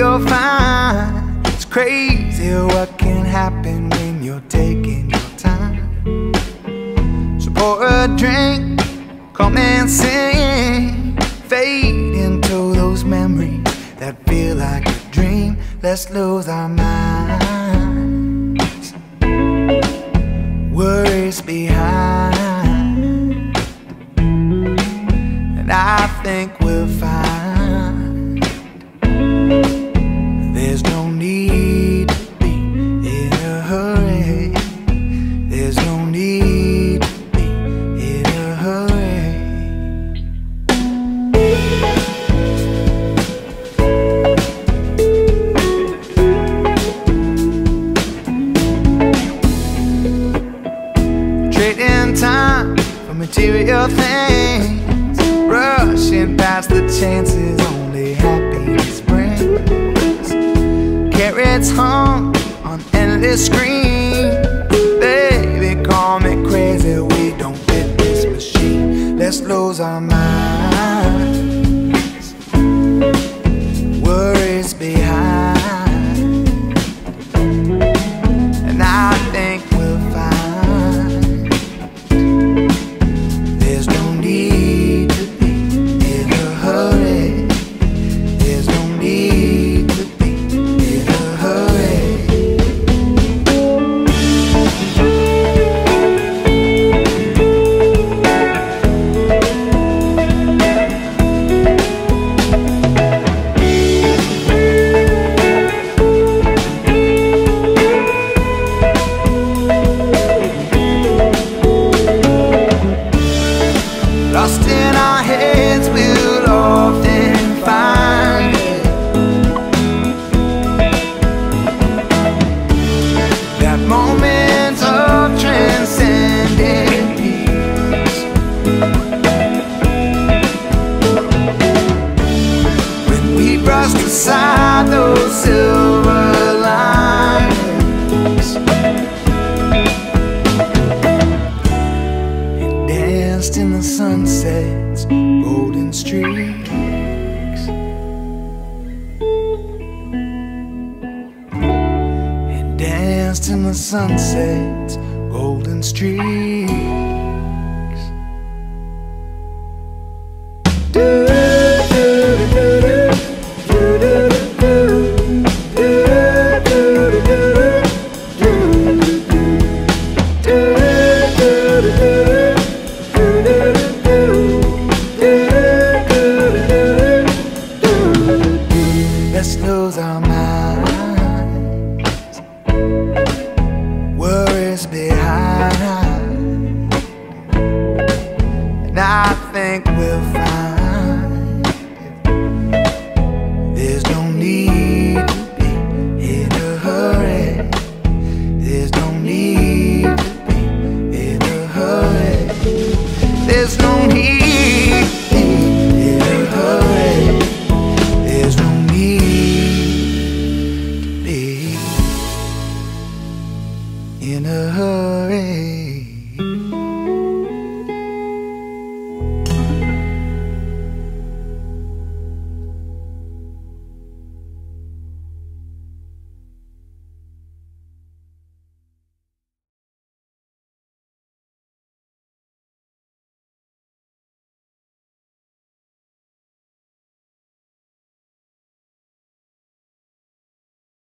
you'll find it's crazy what can happen when you're taking your time. So pour a drink, come and sing, fade into those memories that feel like a dream. Let's lose our minds, worries behind, and I think we'll find Trading time for material things, rushing past the chances only happiness brings. Carrots hung on endless screen. Baby, call me crazy, we don't fit this machine. Let's lose our minds, inside those silver lines danced in the sunset's golden streaks. And danced in the sunset's golden streaks. Do has been.